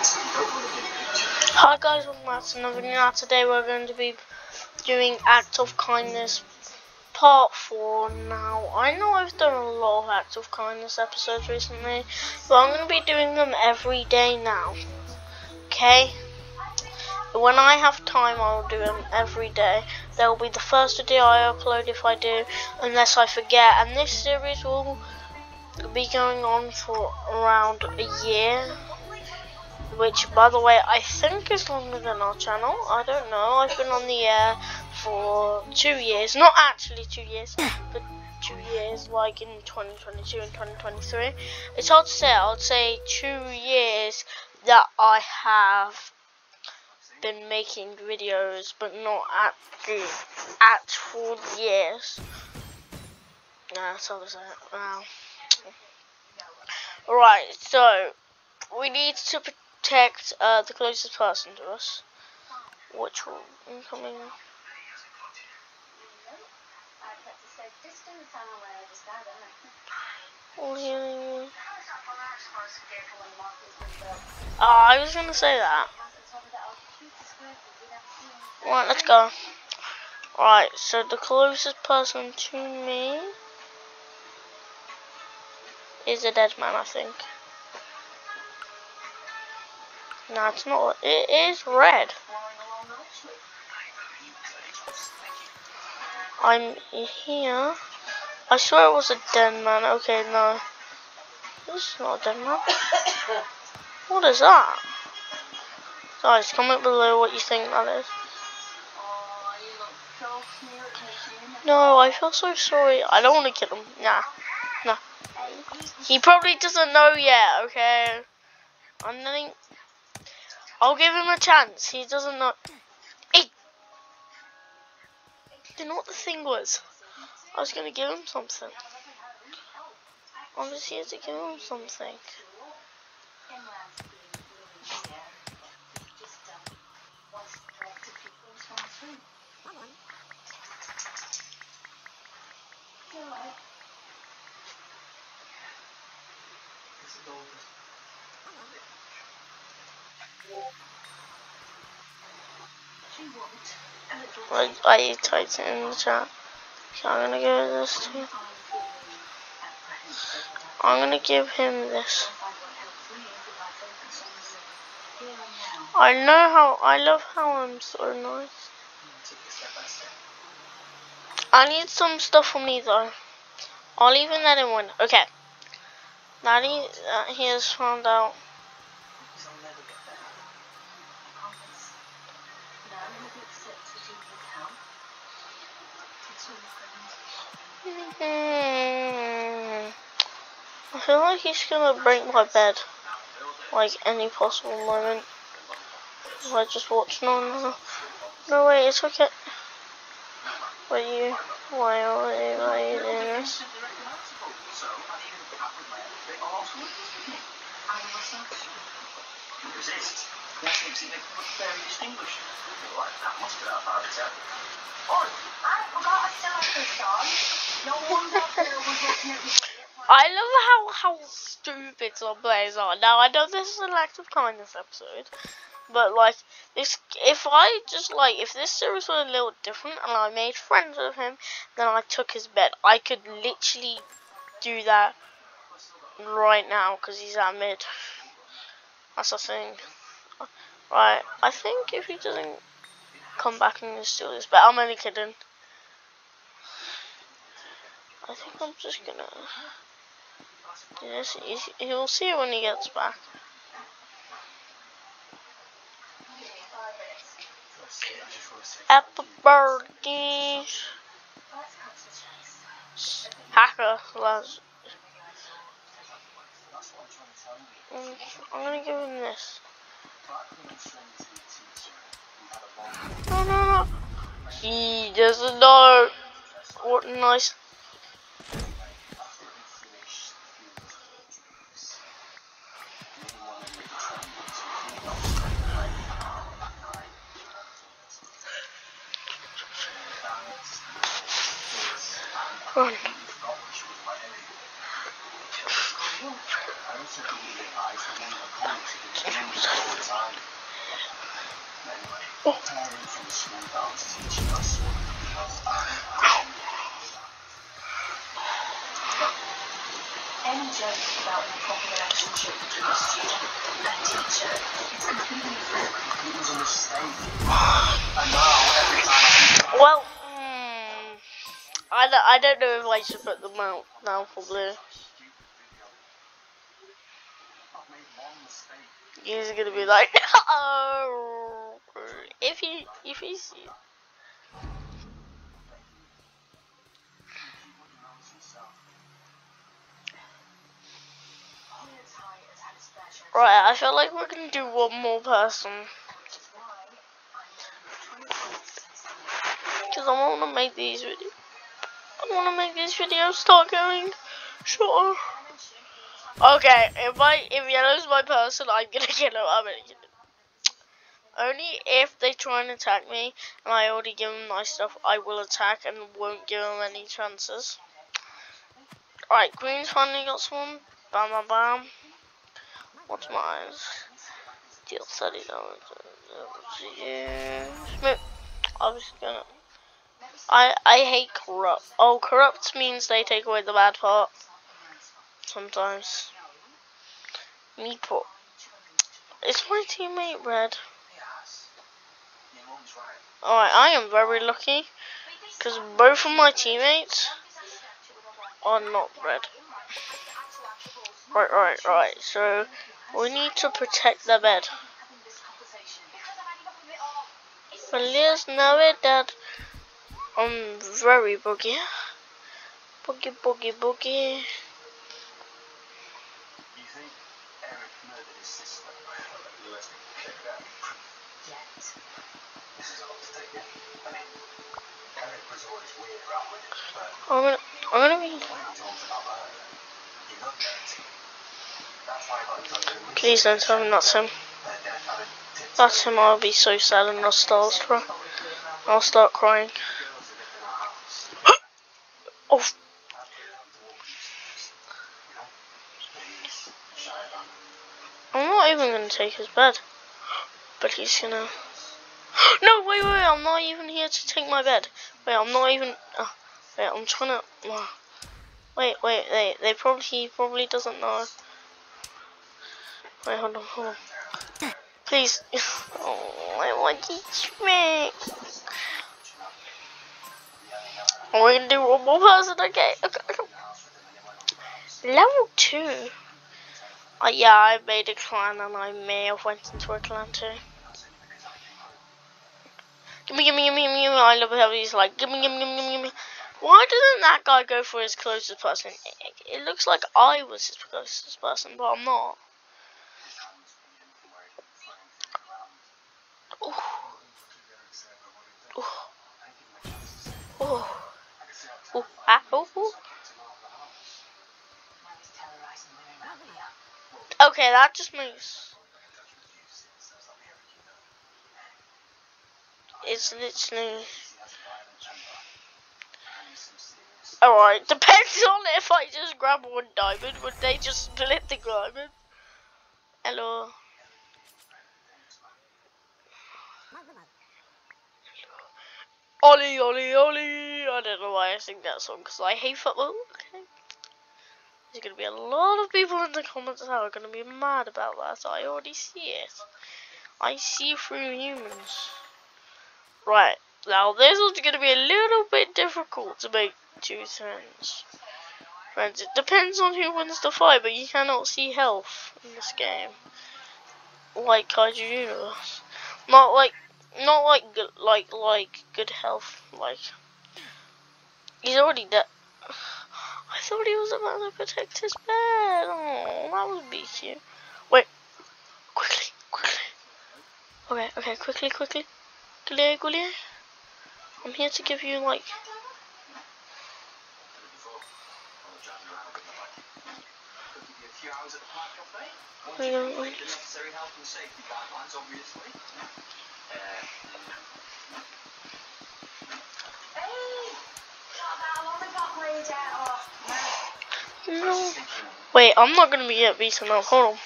Hi guys, welcome back to another video. Now today we're going to be doing Act of Kindness Part 4. Now, I know I've done a lot of Act of Kindness episodes recently, but I'm going to be doing them every day now. Okay? When I have time, I'll do them every day. They'll be the first video I upload if I do, unless I forget. And this series will be going on for around a year which by the way I think is longer than our channel. I don't know. I've been on the air for two years. Not actually two years, but two years, like in 2022 and 2023. It's hard to say. I would say two years that I have been making videos, but not at the actual years. Nah, that's all I say. Wow. Right, so we need to protect uh, the closest person to us. Which will incoming. Oh, I was gonna say that. Right, let's go. Right, so the closest person to me is a dead man, I think. No, it's not. It is red. I'm here. I swear it was a dead man. Okay, no. This is not a dead man. what is that? Guys, comment below what you think that is. No, I feel so sorry. I don't want to kill him. Nah. Nah. He probably doesn't know yet, okay? I'm letting I'll give him a chance. He doesn't know. Hey! Do you know what the thing was? I was gonna give him something. I was here to give him something. I, I typed it in the chat. So I'm gonna give this to I'm gonna give him this. I know how I love how I'm so nice. I need some stuff from me though. I'll even let him win. Okay. Now he, he has found out I feel like he's gonna break my bed. Like any possible moment. I just watch. No, no, no. Wait, it's okay. Why you? Why are you, why are you doing this? I love how how stupid some players are. Now I know this is an act of kindness episode, but like this, if I just like if this series was a little different and I made friends with him, then I took his bed. I could literally do that right now because he's at mid. That's the thing. Right, I think if he doesn't come back and steal this but I'm only kidding. I think I'm just gonna this. He'll see it when he gets back. Apple birdies. Hacker loves. Mm, I'm gonna give him this. No, no, no. He doesn't know. What nice. Run. Any joke about an improper relationship between a student and teacher completely It was a mistake. Well, hmm, I, don't, I don't know if I should put them out now for blue. I've made one mistake. He's gonna be like, oh, if he if he sees. Elliot's high has had its fair share of Right, I feel like we're gonna do one more person which is why I'm down 20 points since the because I want to make these videos. I want to make this video start going shorter. Okay, if I if yellow's my person, I'm gonna kill him. I'm gonna kill him. Only if they try and attack me and I already give them my stuff, I will attack and won't give them any chances. Alright, green's finally got some. Bam bam bam. What's mine? Deal 30 dollars. I was gonna. I I hate corrupt. Oh, corrupt means they take away the bad part. Sometimes. Me put. Is my teammate red? Alright, I am very lucky because both of my teammates are not red. Right, right, right. So we need to protect the bed. But let's know it that I'm very boogie. Boogie, boogie, boogie. You think Eric murdered his sister? You let me check that. Yet. This is a lot to take in. I mean, Eric was always weird around with it, but I'm gonna, I'm gonna be. Please don't tell me that's him. That's him. I'll be so sad and I'll start, I'll start crying. Oh, I'm not even gonna take his bed, but he's gonna. No, wait, wait! I'm not even here to take my bed. Wait, I'm not even. Uh, wait, I'm trying to. Uh, wait, wait, they, they probably he probably doesn't know. Wait, hold on, hold on. Please. Oh, I want to trick. We're gonna do one more person, okay? okay, okay. Level two. Uh, yeah, I made a clan and I may have went into a clan too. Gimme, gimme, gimme, gimme, gimme. I love how he's like, gimme, gimme, gimme, gimme, gimme. Why didn't that guy go for his closest person? It, it looks like I was his closest person, but I'm not. Okay, that just makes. It's literally. Alright, depends on if I just grab one diamond, would they just split the diamond? Hello. Ollie, Ollie, Ollie. I don't know why I sing that song because I hate football. Okay. There's gonna be a lot of people in the comments that are gonna be mad about that. I already see it. I see through humans. Right, now this one's gonna be a little bit difficult to make two turns. Friends, it depends on who wins the fight, but you cannot see health in this game. Like Kaiju Universe. Not like not like like like good health like he's already dead. I thought he was about to protect his bed. Oh, that would be cute. Wait, quickly, quickly. Okay, okay, quickly, quickly. Quickly, quickly. I'm here to give you like. Wait, wait. No. Wait, I'm not gonna be get beaten up. Hold on.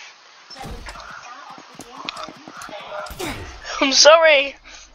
I'm sorry.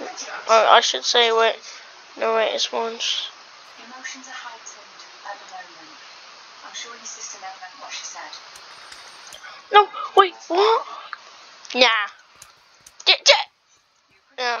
Oh, I should say wait. No, wait, it's once. Emotions are heightened at the moment. I'm sure your sister never meant what she said. No, wait, what? Nah. Get, get. Yeah.